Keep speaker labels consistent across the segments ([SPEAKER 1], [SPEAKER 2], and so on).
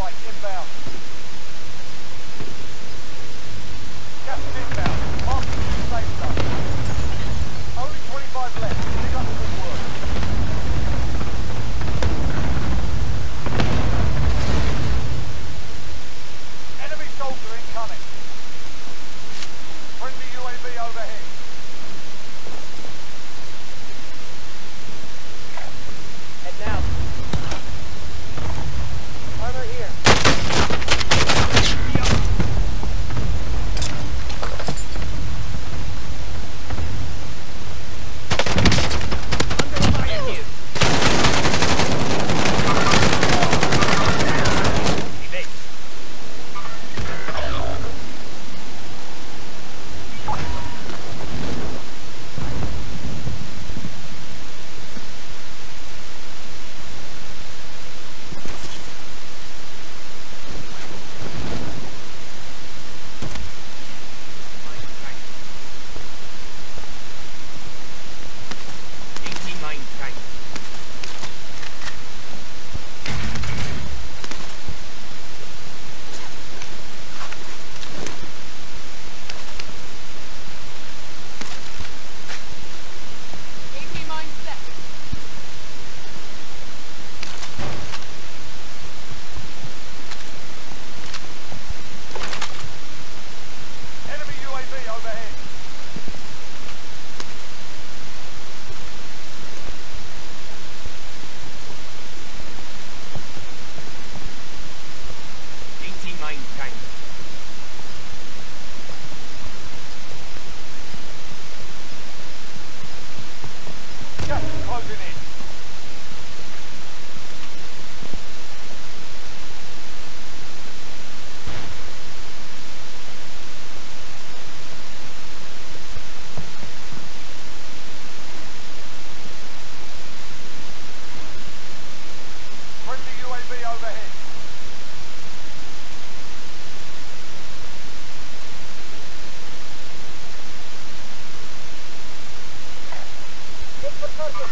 [SPEAKER 1] right, inbound.
[SPEAKER 2] Gas is inbound. Marking to safe zone.
[SPEAKER 1] Only 25 left. Pick up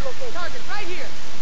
[SPEAKER 1] Target right here.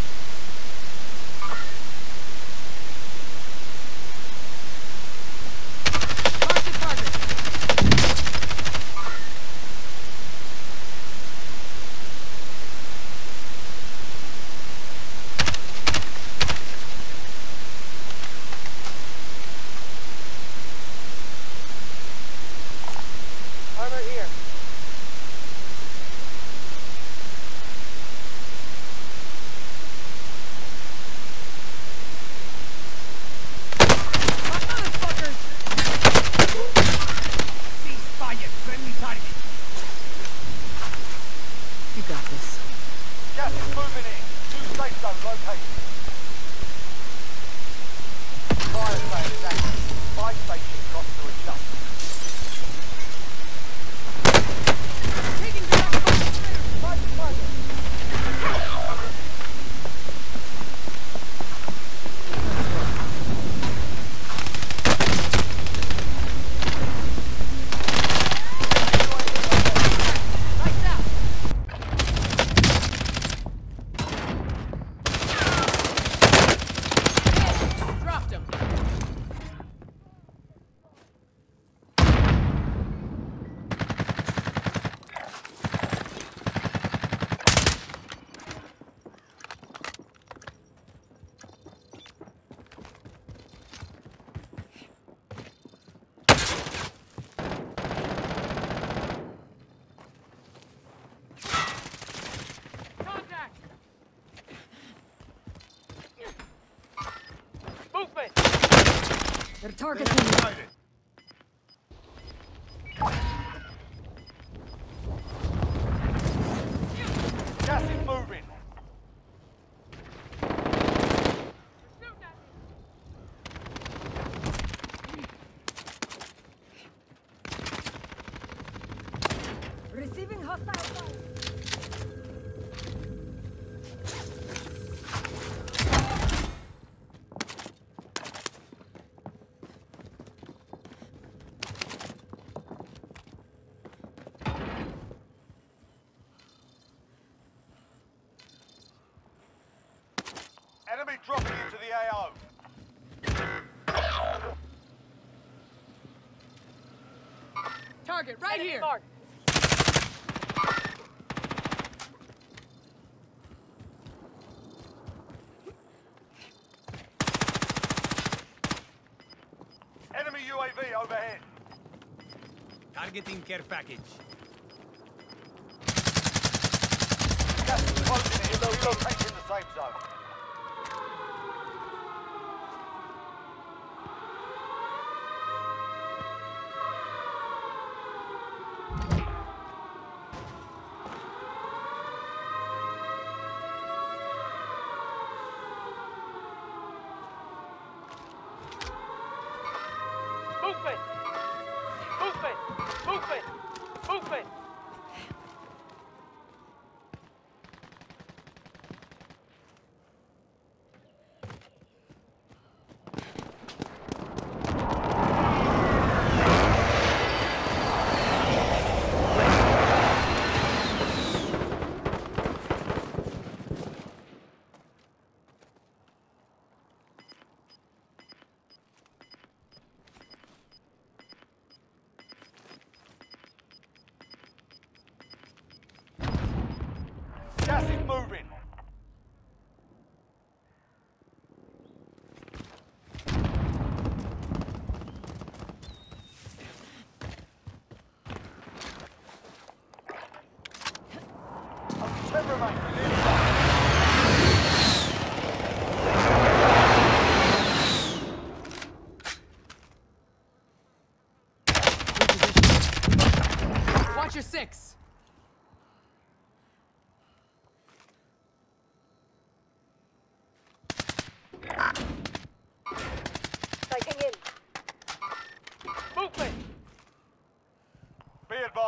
[SPEAKER 1] They're targeting me. target, right Enemy here. Mark.
[SPEAKER 2] Enemy UAV overhead.
[SPEAKER 3] Targeting care package.
[SPEAKER 2] Gas is closing in, the same zone.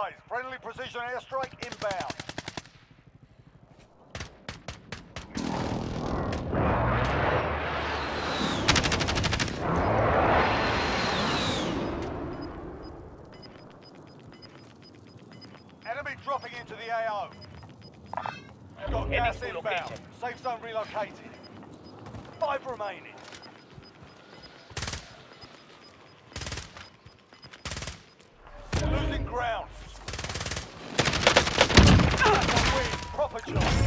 [SPEAKER 2] Advised. Friendly precision airstrike inbound. Enemy dropping into the AO. Got gas inbound. Safe zone relocated. Five remaining. job.